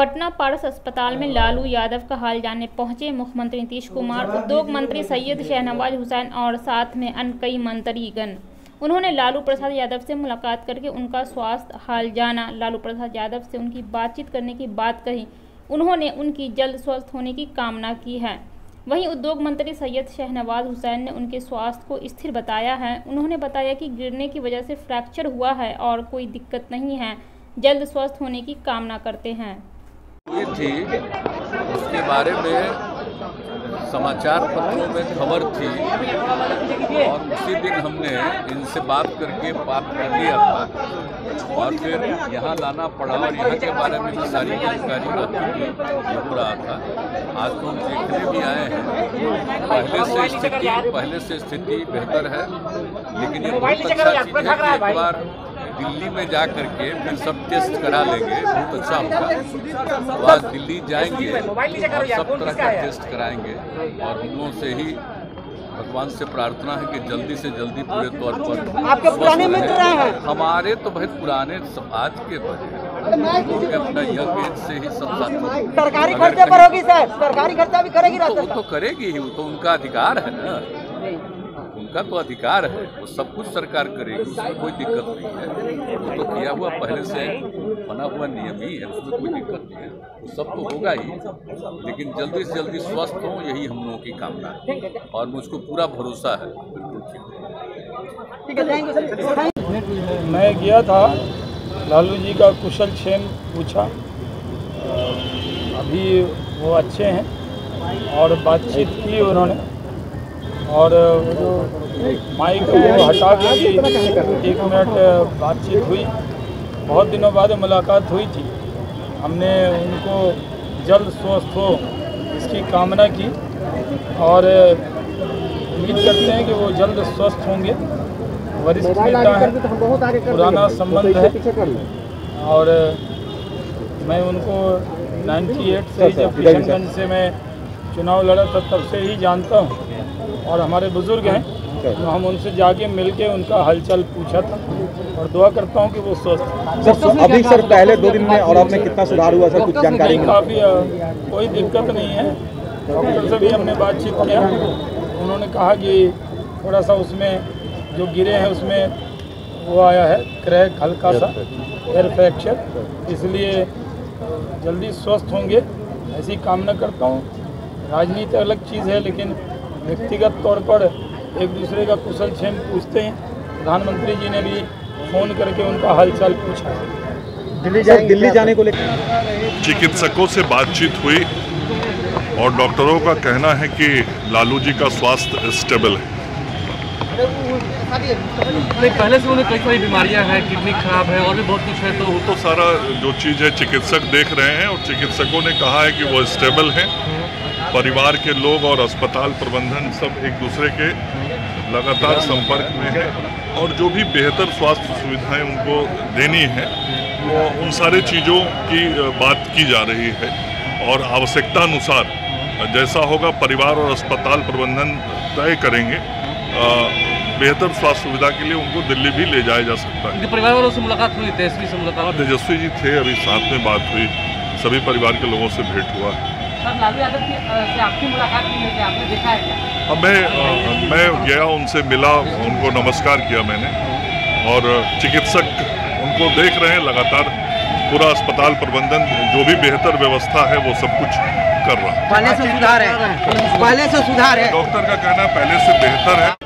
पटना पारस अस्पताल में लालू यादव का हाल जानने पहुँचे मुख्यमंत्री नीतीश कुमार उद्योग मंत्री सैयद शहनवाज हुसैन और साथ में अन्य कई मंत्रीगण। उन्होंने लालू प्रसाद यादव से मुलाकात करके उनका स्वास्थ्य हाल जाना। लालू प्रसाद यादव से उनकी बातचीत करने की बात कही। उन्होंने उनकी जल्द स्वस्थ होने की कामना की है। वहीं उद्योग मंत्री सैयद शहनवाज हुसैन ने उनके स्वास्थ्य को स्थिर बताया है। उन्होंने बताया कि गिरने की वजह से फ्रैक्चर हुआ है और कोई दिक्कत नहीं है। जल्द स्वस्थ होने की कामना करते हैं। थी। उसके बारे में समाचार पत्रों में खबर थी। और उसी दिन हमने इनसे बात करके बात कर लिया था। और फिर यहाँ लाना पड़ा और यहाँ के बारे में भी सारी जानकारी आपको हो रहा था। आज तो हम देखने भी आए हैं। पहले से स्थिति, पहले से स्थिति बेहतर है। लेकिन ये बहुत अच्छा चीज़ है एक बार दिल्ली में जा करके फिर सब टेस्ट करा लेंगे बहुत अच्छा होगा। तो आज दिल्ली जाएँगे और सब तरह का टेस्ट कराएँगे। और हम लोगों से ही भगवान से प्रार्थना है कि जल्दी से जल्दी पूरे तौर पर आपके पुराने मित्र हैं। हमारे तो बहुत पुराने सब आज के बने लोग अपना यंग एज से ही सब सरकारी खर्चे पर होगी सर। सरकारी खर्चा भी करेगी तो तो करेगी ही वो तो उनका अधिकार है ना। उनका तो अधिकार है, वो सब कुछ सरकार करेगी, उसमें कोई दिक्कत नहीं है। वो तो किया हुआ पहले से बना हुआ नियम ही है, उसमें कोई दिक्कत नहीं है। वो सब तो होगा ही, लेकिन जल्दी से जल्दी स्वस्थ हो, यही हम लोगों की कामना है। और मुझको पूरा भरोसा है। बिल्कुल मैं गया था, लालू जी का कुशल क्षेम पूछा। अभी वो अच्छे हैं, और बातचीत की उन्होंने। और माइक को हटा के भी एक मिनट बातचीत हुई। बहुत दिनों बाद मुलाकात हुई थी। हमने उनको जल्द स्वस्थ हो इसकी कामना की और उम्मीद करते हैं कि वो जल्द स्वस्थ होंगे। वरिष्ठ नेता हैं पुराना संबंध है। और मैं उनको 98 से जब किशनगंज से मैं चुनाव लड़ा था तब से ही जानता हूँ। और हमारे बुज़ुर्ग हैं तो हम उनसे जाके मिल के उनका हलचल पूछा था और दुआ करता हूँ कि वो स्वस्थ सर सर, अभी सर पहले दो दिन में और अब में कितना सुधार हुआ सर? कुछ जानकारी काफ़ी कोई दिक्कत नहीं है। डॉक्टर से भी हमने बातचीत किया। उन्होंने कहा कि थोड़ा सा उसमें जो गिरे हैं उसमें वो आया है क्रैक हल्का सा एयर फ्रैक्चर। इसलिए जल्दी स्वस्थ होंगे। ऐसी कामना करता हूँ। राजनीति अलग चीज़ है लेकिन व्यक्तिगत तौर पर एक दूसरे का कुशल क्षेम पूछते हैं। प्रधानमंत्री जी ने भी फ़ोन करके उनका हालचाल पूछा। सर दिल्ली जाने को लेकर। चिकित्सकों से बातचीत हुई और डॉक्टरों का कहना है कि लालू जी का स्वास्थ्य स्टेबल है। नहीं पहले से उन्हें कई सारी बीमारियाँ हैं किडनी खराब है और भी बहुत कुछ है तो वो तो सारा जो चीज़ है चिकित्सक देख रहे हैं और चिकित्सकों ने कहा है कि वो स्टेबल है। परिवार के लोग और अस्पताल प्रबंधन सब एक दूसरे के लगातार संपर्क में है और जो भी बेहतर स्वास्थ्य सुविधाएँ उनको देनी है वो उन सारे चीज़ों की बात की जा रही है। और आवश्यकता अनुसार जैसा होगा परिवार और अस्पताल प्रबंधन तय करेंगे बेहतर स्वास्थ्य सुविधा के लिए उनको दिल्ली भी ले जाया जा सकता है। परिवार वालों से मुलाकात हुई तेजस्वी से हाँ मुलाकात तेजस्वी जी थे अभी साथ में बात हुई सभी परिवार के लोगों से भेंट हुआ। सर लालू यादव की से आपकी मुलाकात की है आपने देखा है क्या? मैं आ, मैं गया उनसे मिला उनको नमस्कार किया मैंने। और चिकित्सक उनको देख रहे हैं लगातार पूरा अस्पताल प्रबंधन जो भी बेहतर व्यवस्था है वो सब कुछ कर रहा है। पहले से सुधार है। पहले से सुधार है। डॉक्टर का कहना है पहले से बेहतर है।